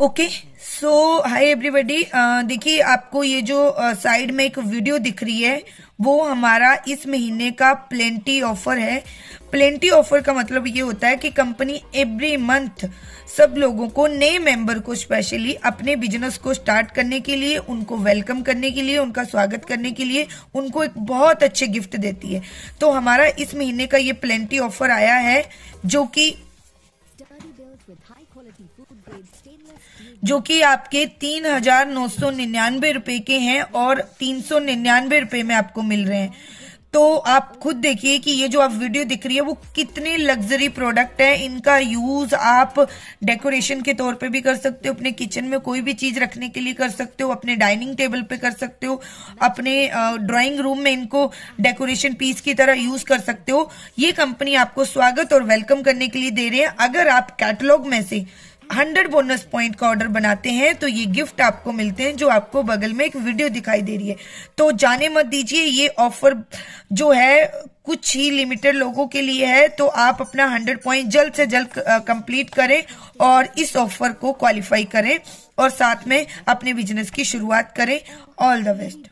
Okay so hi everybody देखिए आपको ये जो साइड uh, में एक वीडियो दिख रही है वो हमारा इस महीने का प्लेंटी ऑफ़र है। प्लेंटी ऑफ़र का मतलब ये होता है कि कंपनी एवरी मंथ सब लोगों को नए मेंबर को स्पेशली अपने बिज़नेस को स्टार्ट करने के लिए उनको वेलकम करने के लिए उनका स्वागत करने के लिए उनको एक बहुत अच्छे गिफ्ट देती है। तो हमारा इस महीने का ये प्लेंटी ऑफ़र आया है जो कि जो कि आपके तीन हज़ार नौ सौ निन्यानवे रुपए के हैं और तीन सौ निन्यानवे रुपए में आपको मिल रहे हैं। तो आप खुद देखिए कि ये जो आप वीडियो दिख रही है, वो कितने लग्जरी प्रोडक्ट है। इनका यूज़ आप डेकोरेशन के तौर पे भी कर सकते हो, अपने किचन में कोई भी चीज़ रखने के लिए कर सकते हो, अपने डाइनिंग टेबल पे कर सकते हो, अपने ड्राइंग रूम में इनको डेकोरेशन पीस की तरह यूज़ कर सकते हो। ये कंपनी आपको स्वागत और वेलकम करने के लिए दे रहे हैं। अगर आप कैटलॉग में से हंड्रेड बोनस पॉइंट का ऑर्डर बनाते हैं तो ये गिफ्ट आपको मिलते हैं, जो आपको बगल में एक वीडियो दिखाई दे रही है। तो जाने मत दीजिए, ये ऑफ़र जो है, कुछ ही लिमिटेड लोगों के लिए है तो आप अपना हंड्रेड पॉइंट जल्द से जल्द कंप्लीट करें और इस ऑफ़र को क्वालिफाई करें और साथ में अपने बिज़नेस की शुरुआत करें। All the best.